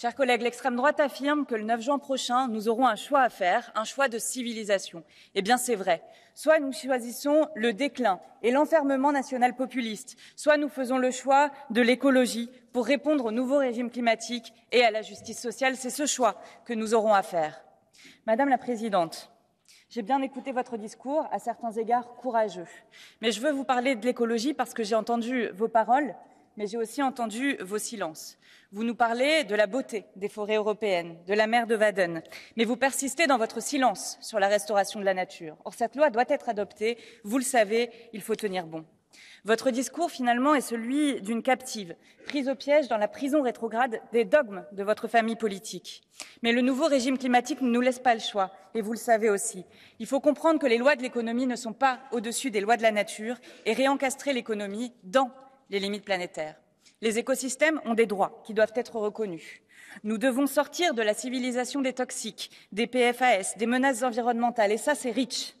Chers collègues, l'extrême droite affirme que le 9 juin prochain, nous aurons un choix à faire, un choix de civilisation. Eh bien, c'est vrai. Soit nous choisissons le déclin et l'enfermement national populiste, soit nous faisons le choix de l'écologie pour répondre au nouveau régime climatique et à la justice sociale. C'est ce choix que nous aurons à faire. Madame la Présidente, j'ai bien écouté votre discours, à certains égards courageux. Mais je veux vous parler de l'écologie parce que j'ai entendu vos paroles mais j'ai aussi entendu vos silences. Vous nous parlez de la beauté des forêts européennes, de la mer de Waden, mais vous persistez dans votre silence sur la restauration de la nature. Or, cette loi doit être adoptée, vous le savez, il faut tenir bon. Votre discours, finalement, est celui d'une captive, prise au piège dans la prison rétrograde des dogmes de votre famille politique. Mais le nouveau régime climatique ne nous laisse pas le choix, et vous le savez aussi. Il faut comprendre que les lois de l'économie ne sont pas au-dessus des lois de la nature et réencastrer l'économie dans les limites planétaires. Les écosystèmes ont des droits qui doivent être reconnus. Nous devons sortir de la civilisation des toxiques, des PFAS, des menaces environnementales, et ça, c'est rich.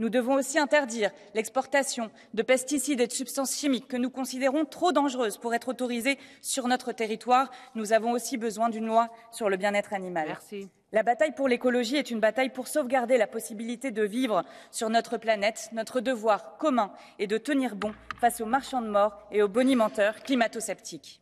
Nous devons aussi interdire l'exportation de pesticides et de substances chimiques que nous considérons trop dangereuses pour être autorisées sur notre territoire. Nous avons aussi besoin d'une loi sur le bien-être animal. Merci. La bataille pour l'écologie est une bataille pour sauvegarder la possibilité de vivre sur notre planète. Notre devoir commun est de tenir bon face aux marchands de mort et aux bonimenteurs climato-sceptiques.